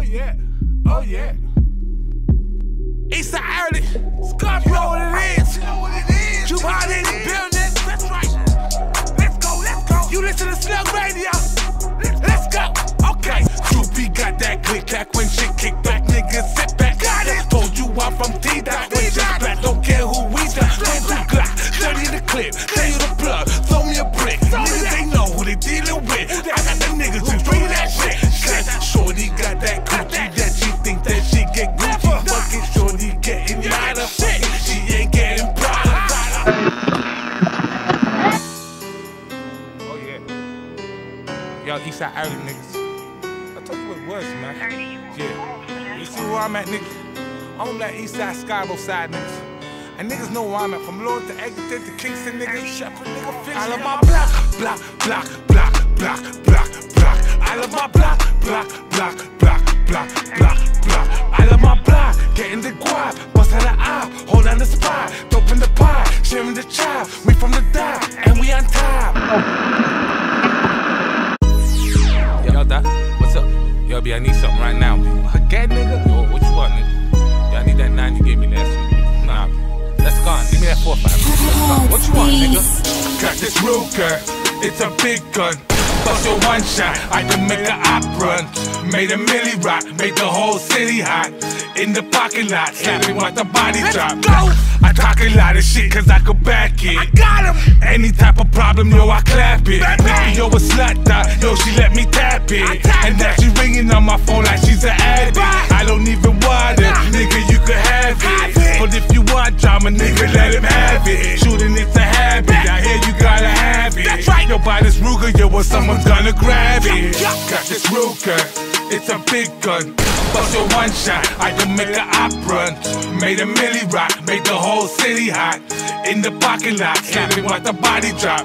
Oh yeah, oh yeah. Eastside early, Scorpio, what it is. You hot in the building, that's right. Let's go, let's go. You listen to Slug Radio. Let's go. Okay. Groupie got that click clack when shit kick back, niggas sit back. Got it. Told you I'm from T dot. When shit back, don't care who we got. Don't do Glock, the clip, tell you the Y'all Eastside early niggas. I told you what it was, man. Yeah. You see where I'm at, niggas? I'm that Eastside Scarborough side, niggas. And niggas know where I'm at. From Lord to Eglinton to Kingston, niggas. Sheppard, nigga, fix All of my block, block, block, block, block, block, block. All of my block, block, block, block, block, block, block. All of my block, getting the guap, bust out the eye, hold on the spot, dope in the pie, sharing the chop. We from the dot, and we on top. Yo, what's up? Yo, B, I need something right now, B. Again, nigga? Yo, what you want, nigga? Yo, I need that nine you gave me last week. Nah, let's go on. Give me that four five. Let's go. What you want, nigga? Got this Ruger, it's a big gun. Bust your one shot, I can make a op run. Made a milli rock, made the whole city hot. In the parking lot, slapping what the body drop. Go. I talk a lot of shit cause I could back it. I got him. Any type of problem, yo, I clap it. Baby, yo, a slut dog, yo, she let me And now she ringing on my phone like she's an addict. I don't even want it, nigga, you could have it. But if you want drama, nigga, let him have it. Shooting it's a habit, I hear you gotta have it. That's right. Yo, buy this Ruger, yo, or someone's gonna grab it. Got this Ruger, it's a big gun. Bust your one shot, I can make a op run. Made a milli rock, made the whole city hot. In the parking lot, slapping what the body drop.